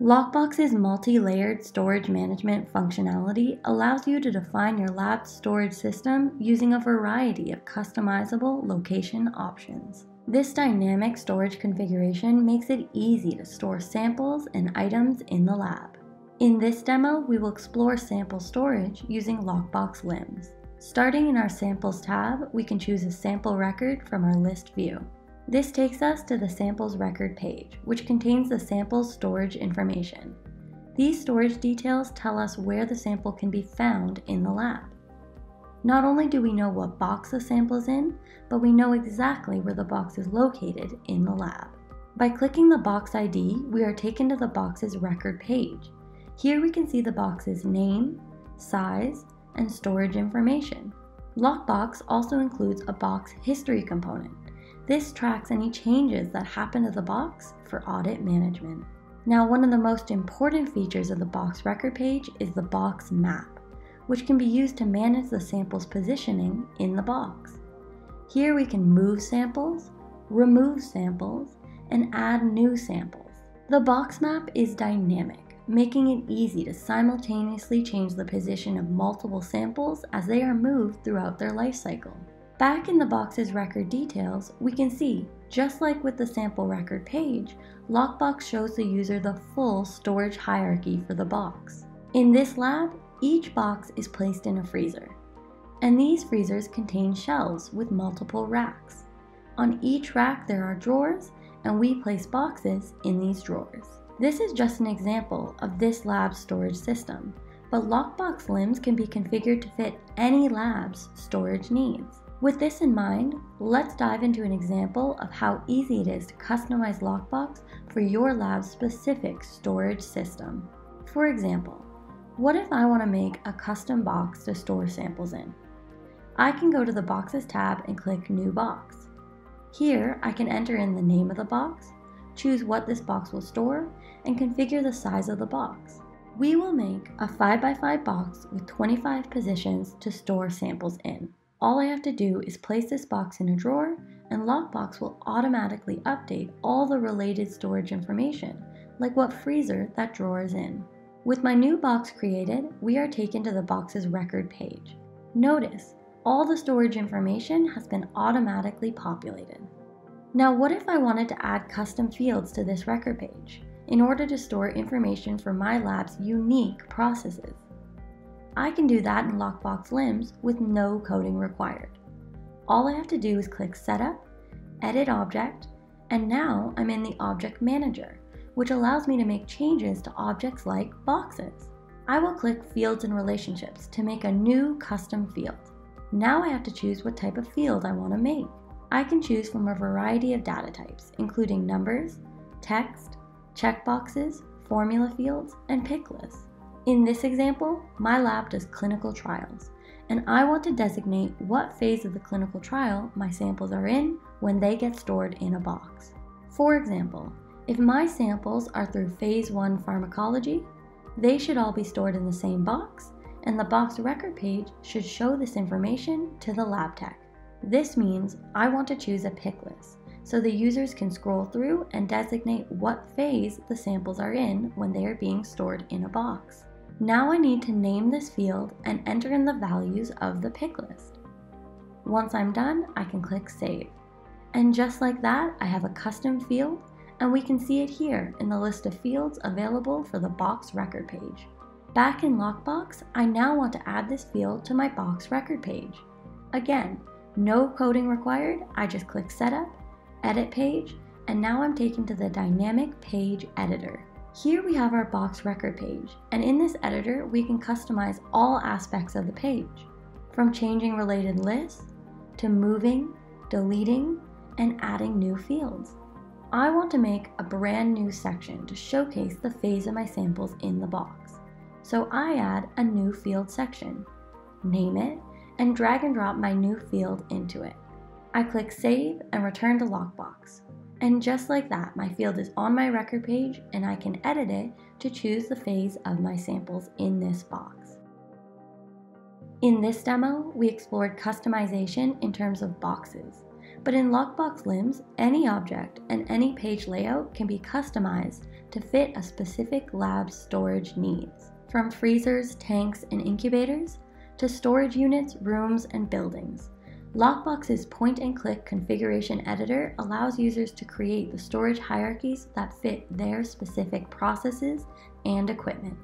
Lockbox's multi-layered storage management functionality allows you to define your lab's storage system using a variety of customizable location options. This dynamic storage configuration makes it easy to store samples and items in the lab. In this demo, we will explore sample storage using Lockbox LIMS. Starting in our Samples tab, we can choose a sample record from our list view. This takes us to the samples record page, which contains the sample's storage information. These storage details tell us where the sample can be found in the lab. Not only do we know what box the sample is in, but we know exactly where the box is located in the lab. By clicking the box ID, we are taken to the box's record page. Here we can see the box's name, size, and storage information. Lockbox also includes a box history component. This tracks any changes that happen to the box for audit management. Now, one of the most important features of the box record page is the box map, which can be used to manage the sample's positioning in the box. Here we can move samples, remove samples, and add new samples. The box map is dynamic, making it easy to simultaneously change the position of multiple samples as they are moved throughout their life cycle. Back in the box's record details, we can see, just like with the sample record page, Lockbox shows the user the full storage hierarchy for the box. In this lab, each box is placed in a freezer, and these freezers contain shelves with multiple racks. On each rack there are drawers, and we place boxes in these drawers. This is just an example of this lab's storage system, but Lockbox LIMS can be configured to fit any lab's storage needs. With this in mind, let's dive into an example of how easy it is to customize Lockbox for your lab's specific storage system. For example, what if I want to make a custom box to store samples in? I can go to the Boxes tab and click New Box. Here, I can enter in the name of the box, choose what this box will store, and configure the size of the box. We will make a 5x5 box with 25 positions to store samples in. All I have to do is place this box in a drawer and Lockbox will automatically update all the related storage information, like what freezer that drawer is in. With my new box created, we are taken to the box's record page. Notice, all the storage information has been automatically populated. Now what if I wanted to add custom fields to this record page in order to store information for my lab's unique processes? I can do that in Lockbox LIMS with no coding required. All I have to do is click Setup, Edit Object, and now I'm in the Object Manager, which allows me to make changes to objects like boxes. I will click Fields and Relationships to make a new custom field. Now I have to choose what type of field I want to make. I can choose from a variety of data types, including numbers, text, checkboxes, formula fields, and pick lists. In this example, my lab does clinical trials, and I want to designate what phase of the clinical trial my samples are in when they get stored in a box. For example, if my samples are through phase 1 pharmacology, they should all be stored in the same box, and the box record page should show this information to the lab tech. This means I want to choose a pick list, so the users can scroll through and designate what phase the samples are in when they are being stored in a box. Now I need to name this field and enter in the values of the pick list. Once I'm done, I can click Save. And just like that, I have a custom field and we can see it here in the list of fields available for the box record page. Back in Lockbox, I now want to add this field to my box record page. Again, no coding required, I just click Setup, Edit Page, and now I'm taken to the Dynamic Page Editor. Here we have our box record page, and in this editor we can customize all aspects of the page, from changing related lists, to moving, deleting, and adding new fields. I want to make a brand new section to showcase the phase of my samples in the box. So I add a new field section, name it, and drag and drop my new field into it. I click Save and return to Lockbox. And just like that, my field is on my record page and I can edit it to choose the phase of my samples in this box. In this demo, we explored customization in terms of boxes, but in Lockbox LIMS, any object and any page layout can be customized to fit a specific lab's storage needs, from freezers, tanks, and incubators to storage units, rooms, and buildings. Lockbox's point and click configuration editor allows users to create the storage hierarchies that fit their specific processes and equipment.